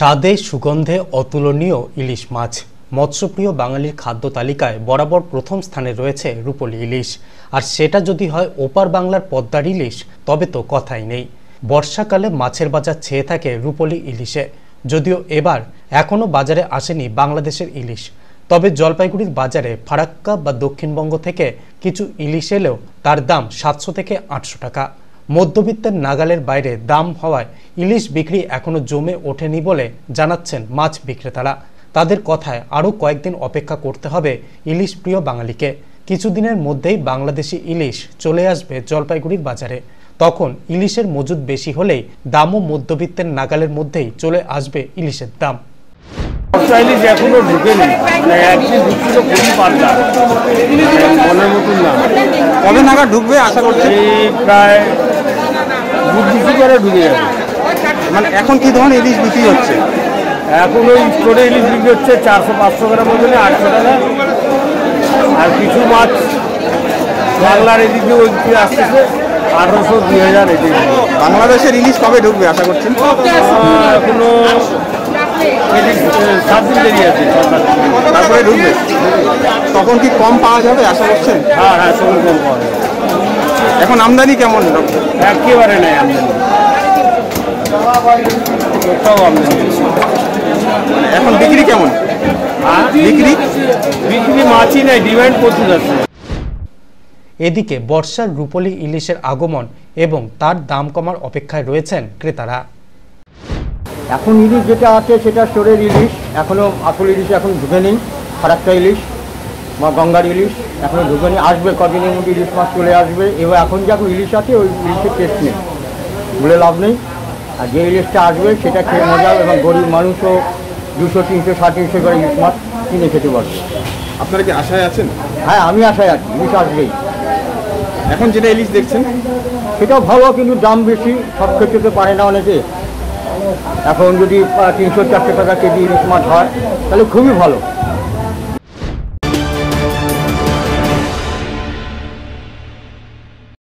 স্বাদে, সুগন্ধে অতুলনীয় ইলিশ মাছ। মৎস্যপ্রিয় বাঙালির খাদ্য তালিকায় বরাবর প্রথম স্থানে রয়েছে রূপলি ইলিশ। আর সেটা যদি হয় ওপার বাংলার পদ্মার ইলিশ, তবে তো কথাই নেই। বর্ষাকালে মাছের বাজার ছেয়ে থাকে রূপলি ইলিশে। যদিও এবার এখনও বাজারে আসেনি বাংলাদেশের ইলিশ। তবে জলপাইগুড়ির বাজারে ফারাক্কা বা দক্ষিণবঙ্গ থেকে কিছু ইলিশ এলেও তার দাম সাতশো থেকে আটশো টাকা। মধ্যবিত্তের নাগালের বাইরে দাম হওয়ায় ইলিশ বিক্রি এখনও জমে ওঠেনি বলে জানাচ্ছেন মাছ বিক্রেতারা। তাদের কথায় আরও কয়েকদিন অপেক্ষা করতে হবে ইলিশ প্রিয় বাঙালিকে। কিছুদিনের মধ্যেই বাংলাদেশি ইলিশ চলে আসবে জলপাইগুড়ির বাজারে। তখন ইলিশের মজুদ বেশি হলেই দামও মধ্যবিত্তের নাগালের মধ্যেই চলে আসবে ইলিশের দাম। চাইলিশ এখনও ঢুকেনি। একদিন ঢুকছিল খুবই পাল্টা মনের মতন না। কবে নাগাদ ঢুকবে আশা করছেন? এই প্রায় বুদ্ধি করে ঢুকে যাবে। মানে এখন কি ধরনের ইলিশ বিক্রি হচ্ছে? এখন ওই স্টোরে ইলিশ বিক্রি হচ্ছে চারশো পাঁচশো গ্রাম ওজনে আটশো টাকা। আর কিছু মাছ বাংলার এদিকে ওই দিকে আসতেছে আঠারোশো দুই হাজার এদিকে। বাংলাদেশের ইলিশ কবে ঢুকবে আশা করছেন? এখনও সাত দিন দেরি আছে তারপরে ঢুকবে? তখন কি কম পাওয়া যাবে আশা করছেন? হ্যাঁ হ্যাঁ সবুজ কম পাওয়া যাবে। এখন আমদানি কেমন? একেবারে নেই আমদানি। এখন বিক্রি কেমন? হ্যাঁ? বিক্রি? বিক্রি মাছই নেই ডিমান্ড প্রচুর আছে। এদিকে বর্ষার রূপলি ইলিশের আগমন এবং তার দাম কমার অপেক্ষায় রয়েছেন ক্রেতারা। এখন ইলিশ যেটা আছে সেটা স্টোরের ইলিশ। এখনও আসল ইলিশ এখন ঢুকে নেই ফারাক্কা ইলিশ বা গঙ্গার ইলিশ এখনও ঢুকে নেই আসবে কদিনের মধ্যে ইলিশ মাছ চলে আসবে। এবার এখন যে এখন ইলিশ আছে ওই ইলিশের টেস্ট নেই। বলে লাভ নেই। আর যে ইলিশটা আসবে সেটা খেয়ে মজা এবং গরিব মানুষও দুশো তিনশো সাড়ে তিনশো করে ইলিশ মাছ কিনে খেতে পারবে। আপনারা কি আশায় আছেন? হ্যাঁ আমি আশায় আছি ইলিশ আসবেই। এখন যেটা ইলিশ দেখছেন? সেটাও ভালো কিন্তু দাম বেশি সব ক্ষেত্রে পারে না অনেকে। এখন যদি তিনশো চারশো টাকা কেজি ইলিশ মাছ হয় তাহলে খুবই ভালো।